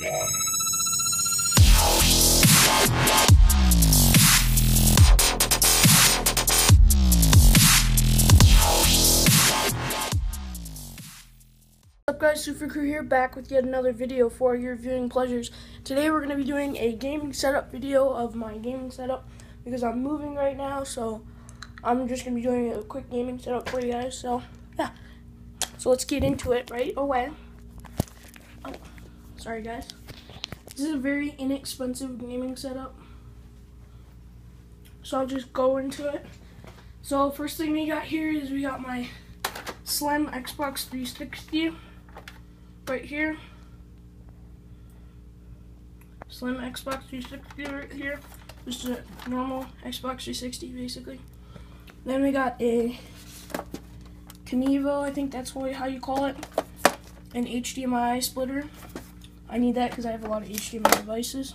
What's up guys, SooFooCrew here, back with yet another video for your viewing pleasures. Today we're going to be doing a gaming setup video of my gaming setup because I'm moving right now, so I'm just going to be doing a quick gaming setup for you guys, so yeah. So let's get into it right away. Sorry guys. This is a very inexpensive gaming setup. So I'll just go into it. So first thing we got here is we got my Slim Xbox 360 right here. Slim Xbox 360 right here. Just a normal Xbox 360 basically. Then we got a Kinivo, I think that's how you call it. An HDMI splitter. I need that because I have a lot of HDMI devices.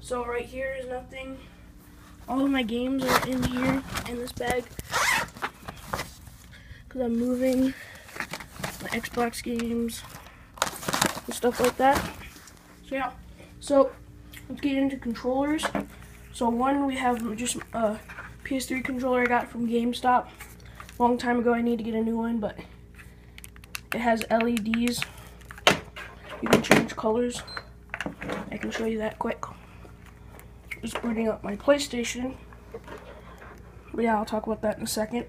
So right here is nothing. All of my games are in here in this bag because I'm moving my Xbox games and stuff like that. So yeah, so let's get into controllers. So one, we have just a PS3 controller I got from GameStop. A long time ago, I need to get a new one, but it has LEDs. You can change colors. I can show you that quick. Just booting up my PlayStation. But yeah, I'll talk about that in a second.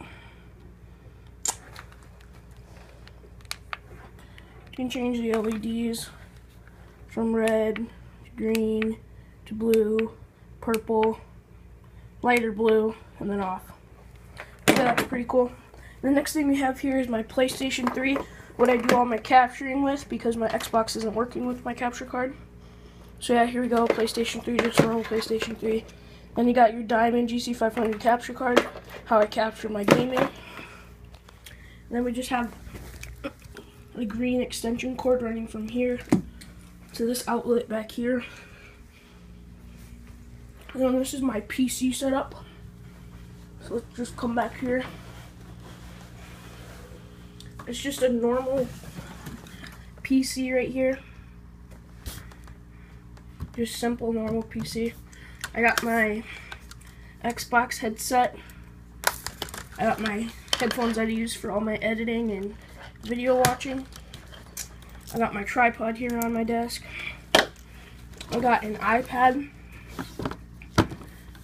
You can change the LEDs from red to green to blue, purple, lighter blue, and then off. So that's pretty cool. The next thing we have here is my PlayStation 3, what I do all my capturing with because my Xbox isn't working with my capture card. So yeah, here we go, PlayStation 3, just normal PlayStation 3. Then you got your Diamond GC500 capture card, how I capture my gaming. And then we just have the green extension cord running from here to this outlet back here. And then this is my PC setup. So let's just come back here. It's just a normal PC right here. Just simple normal PC. I got my Xbox headset. I got my headphones I use for all my editing and video watching. I got my tripod here on my desk. I got an iPad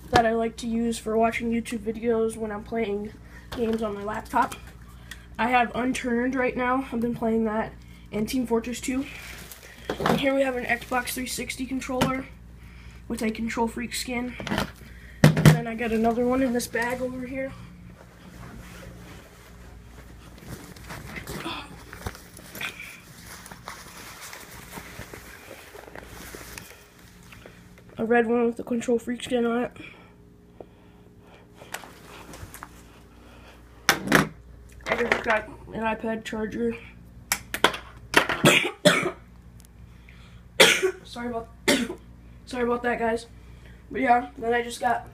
that I like to use for watching YouTube videos when I'm playing games on my laptop. I have Unturned right now. I've been playing that and Team Fortress 2. And here we have an Xbox 360 controller with a Control Freak skin. And then I got another one in this bag over here. A red one with the Control Freak skin on it. I just got an iPad charger. Sorry about sorry about that guys. But yeah, then I just got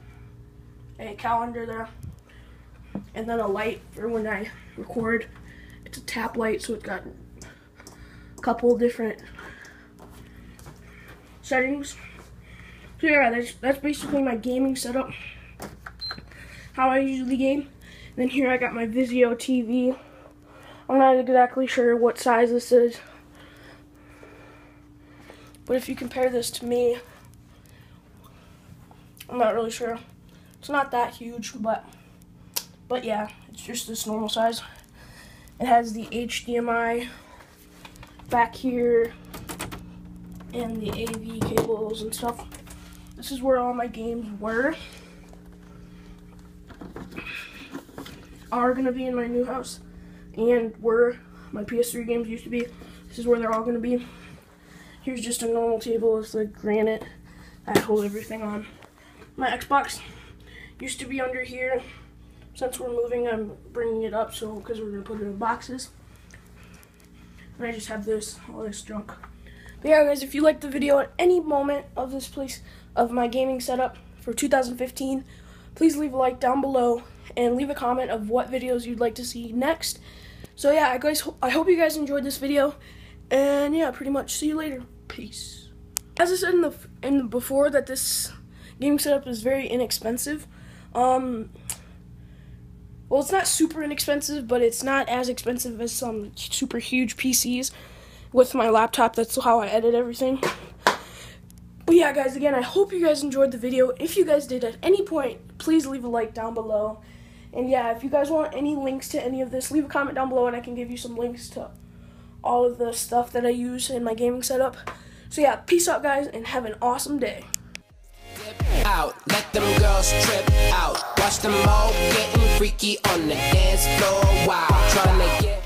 a calendar there. And then a light for when I record. It's a tap light, so it's got a couple different settings. So yeah, that's, that's basically my gaming setup. How I usually game. Then here I got my Vizio TV. I'm not exactly sure what size this is. But if you compare this to me, I'm not really sure. It's not that huge, but but yeah, it's just this normal size. It has the HDMI back here and the AV cables and stuff. This is where all my games were. Are gonna be in my new house and where my PS3 games used to be. This is where they're all gonna be. Here's just a normal table with the granite that I hold everything on. My Xbox used to be under here. Since we're moving, I'm bringing it up so because we're gonna put it in boxes. And I just have this, all this junk. But yeah, guys, if you liked the video at any moment of this place of my gaming setup for 2015, please leave a like down below and leave a comment of what videos you'd like to see next. So yeah, I guys, I hope you guys enjoyed this video. And yeah, pretty much. See you later. Peace. As I said in the in the before that this gaming setup is very inexpensive. Um, well, it's not super inexpensive, but it's not as expensive as some super huge PCs. With my laptop, that's how I edit everything. But yeah, guys, again, I hope you guys enjoyed the video. If you guys did at any point, please leave a like down below. And yeah, if you guys want any links to any of this, leave a comment down below and I can give you some links to all of the stuff that I use in my gaming setup. So yeah, peace out, guys, and have an awesome day. Out, let them girls trip out. Watch them all getting freaky on the dance floor. Wow, trying to get.